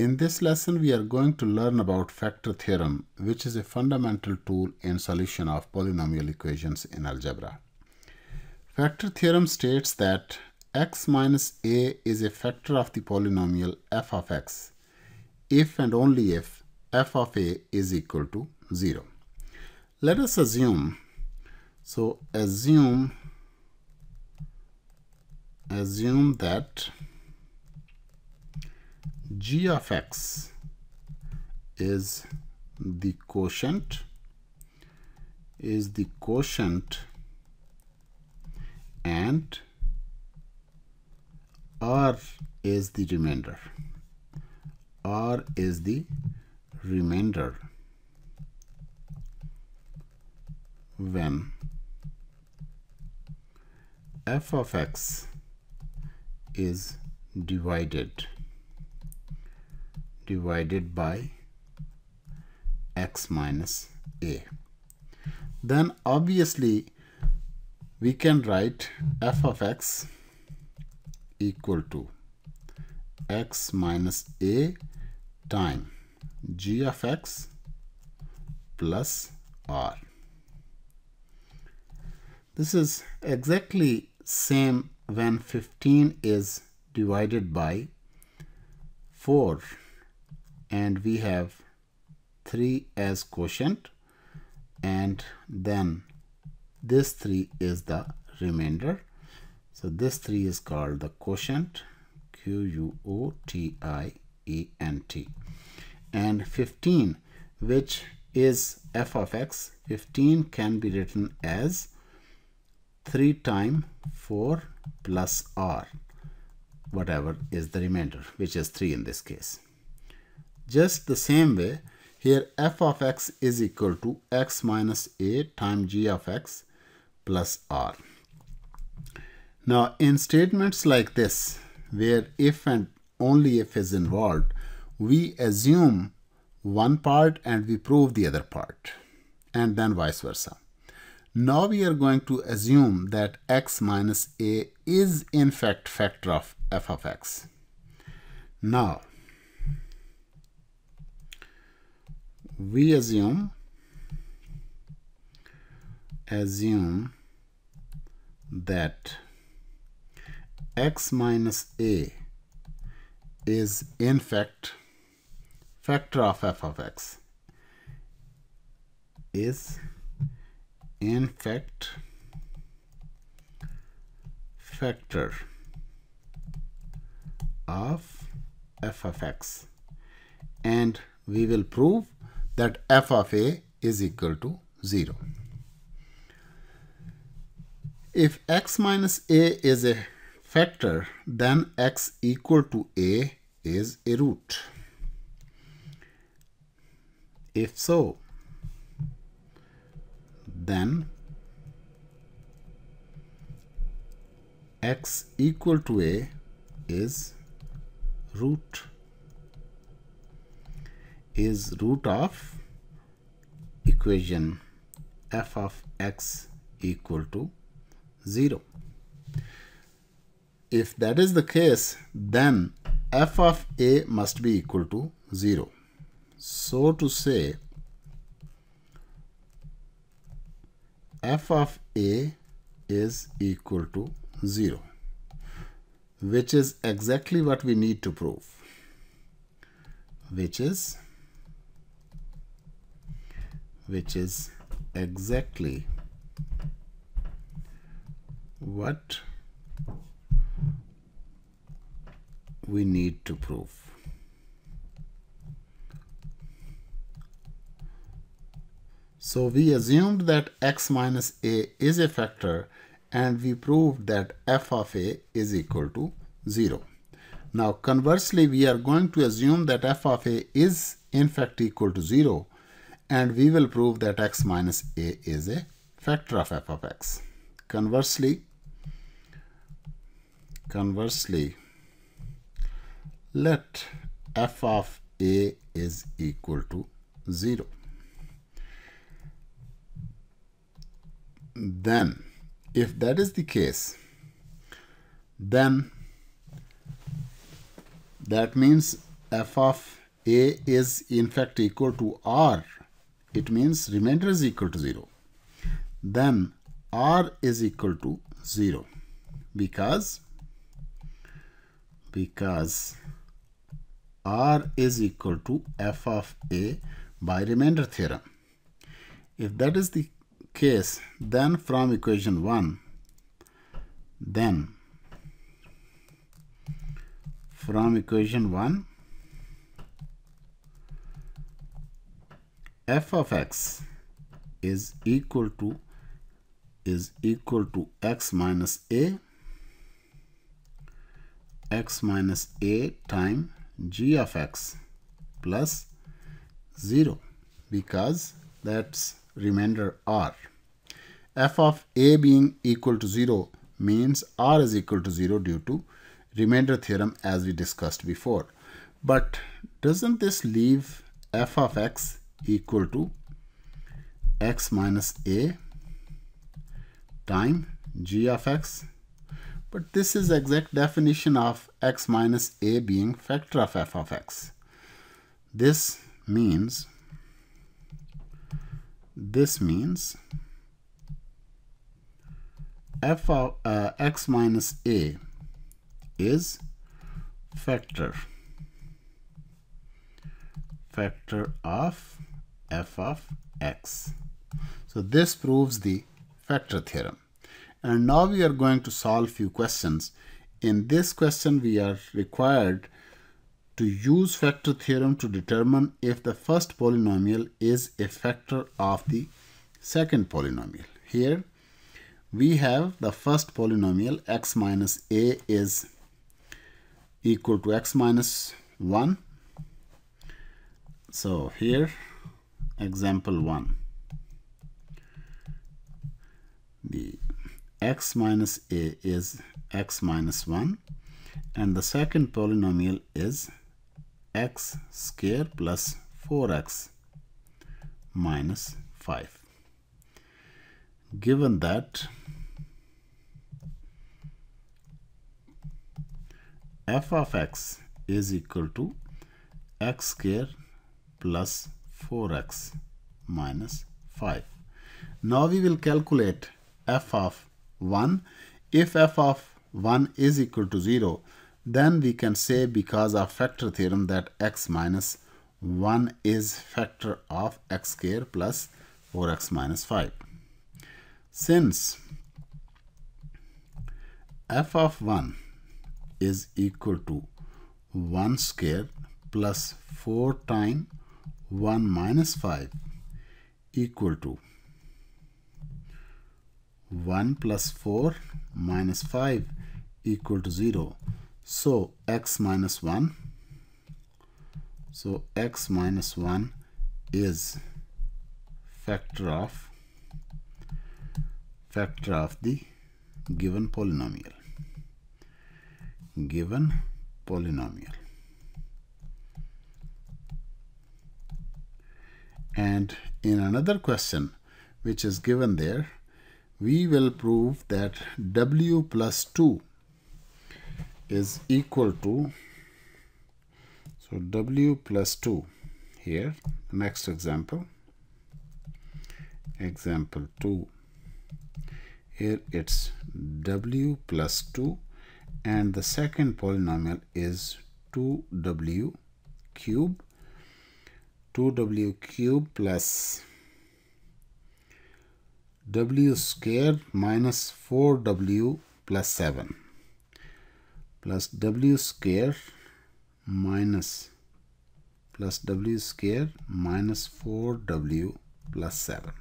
In this lesson, we are going to learn about factor theorem, which is a fundamental tool in solution of polynomial equations in algebra. Factor theorem states that x minus a is a factor of the polynomial f of x if and only if f of a is equal to 0. Let us assume, so assume, assume that g of x is the quotient is the quotient and r is the remainder. R is the remainder. When f of x is divided divided by x minus a. Then obviously we can write f of x equal to x minus a time g of x plus r. This is exactly same when 15 is divided by 4 and we have 3 as quotient and then this 3 is the remainder. So this 3 is called the quotient Q U O T I E N T. And 15 which is f of x 15 can be written as 3 times 4 plus r whatever is the remainder which is 3 in this case just the same way, here f of x is equal to x minus a times g of x plus r. Now, in statements like this, where if and only if is involved, we assume one part and we prove the other part, and then vice versa. Now we are going to assume that x minus a is in fact factor of f of x. Now, we assume assume that x minus a is in fact factor of f of x is in fact factor of f of x. And we will prove that f of a is equal to 0. If x minus a is a factor, then x equal to a is a root. If so, then x equal to a is root is root of equation f of x equal to 0. If that is the case, then f of a must be equal to 0. So to say, f of a is equal to 0, which is exactly what we need to prove, which is which is exactly what we need to prove. So we assumed that x minus a is a factor and we proved that f of a is equal to 0. Now conversely we are going to assume that f of a is in fact equal to 0 and we will prove that x minus a is a factor of f of x. Conversely, conversely, let f of a is equal to 0. Then, if that is the case, then that means f of a is in fact equal to r, it means remainder is equal to 0. Then r is equal to 0 because because r is equal to f of a by remainder theorem. If that is the case, then from equation 1, then from equation 1, f of x is equal to is equal to x minus a x minus a time g of x plus 0 because that's remainder r. f of a being equal to 0 means r is equal to 0 due to remainder theorem as we discussed before. But doesn't this leave f of x equal to x minus a time g of x but this is exact definition of x minus a being factor of f of x. This means this means f of uh, x minus a is factor factor of f of x. So this proves the factor theorem. And now we are going to solve few questions. In this question, we are required to use factor theorem to determine if the first polynomial is a factor of the second polynomial. Here, we have the first polynomial x minus a is equal to x minus 1. So here, example 1. The x minus a is x minus 1 and the second polynomial is x square plus 4x minus 5. Given that f of x is equal to x square plus 4x minus 5. Now we will calculate f of 1. If f of 1 is equal to 0, then we can say because of factor theorem that x minus 1 is factor of x square plus 4x minus 5. Since f of 1 is equal to 1 square plus 4 times 1 minus 5 equal to 1 plus 4 minus 5 equal to 0. So x minus 1. So x minus 1 is factor of factor of the given polynomial. Given polynomial. And in another question which is given there, we will prove that w plus 2 is equal to so w plus 2 here next example. Example 2 here it's w plus 2 and the second polynomial is 2w cube 2w cube plus w square minus 4w plus 7 plus w square minus plus w square minus 4w plus 7.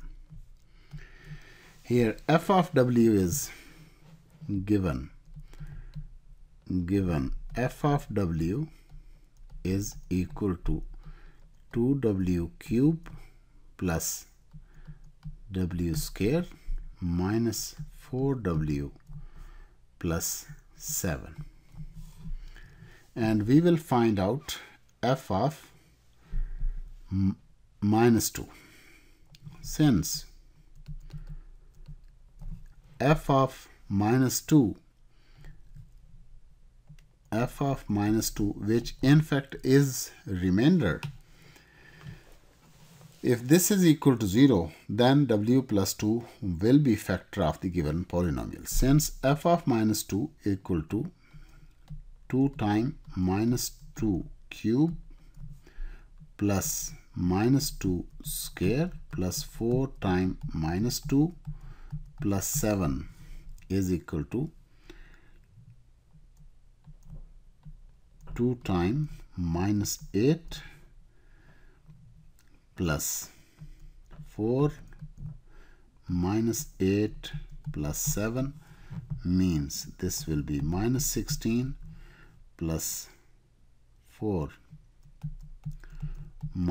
Here f of w is given given f of w is equal to 2w cube plus w square minus 4w plus 7 and we will find out f of minus 2 since f of minus 2 f of minus 2 which in fact is remainder if this is equal to 0 then w plus 2 will be factor of the given polynomial. Since f of minus 2 equal to 2 times minus 2 cube plus minus 2 square plus 4 times minus 2 plus 7 is equal to 2 times minus 8 plus 4 minus 8 plus 7 means this will be minus 16 plus 4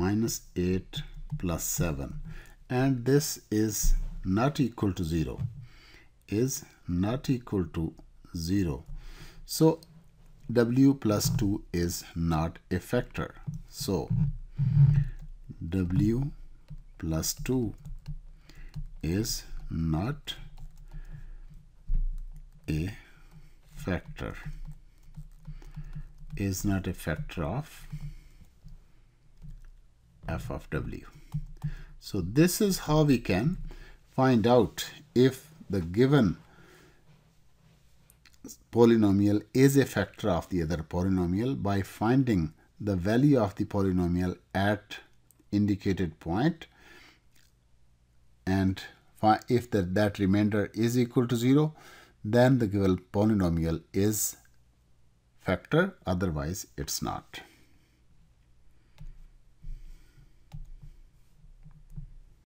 minus 8 plus 7 and this is not equal to 0 is not equal to 0 so w plus 2 is not a factor. So w plus 2 is not a factor. Is not a factor of f of w. So this is how we can find out if the given polynomial is a factor of the other polynomial by finding the value of the polynomial at indicated point and if that, that remainder is equal to 0 then the given polynomial is factor otherwise it's not.